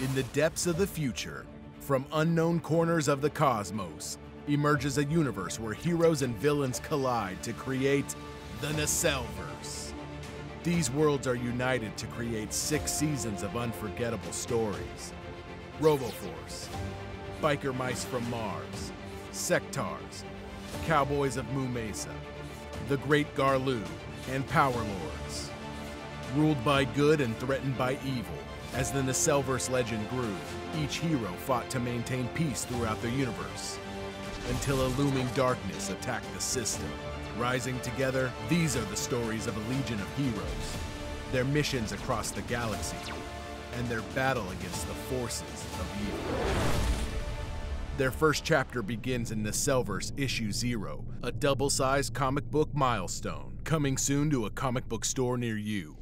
In the depths of the future, from unknown corners of the cosmos, emerges a universe where heroes and villains collide to create the NacelleVerse. These worlds are united to create six seasons of unforgettable stories. Roboforce, Biker Mice from Mars, Sectaurs, Cowboys of Moo Mesa, The Great Garloo, and Power Lords. Ruled by good and threatened by evil, as the NacelleVerse legend grew, each hero fought to maintain peace throughout the universe, until a looming darkness attacked the system. Rising together, these are the stories of a legion of heroes, their missions across the galaxy, and their battle against the forces of evil. Their first chapter begins in NacelleVerse Issue Zero, a double sized comic book milestone, coming soon to a comic book store near you.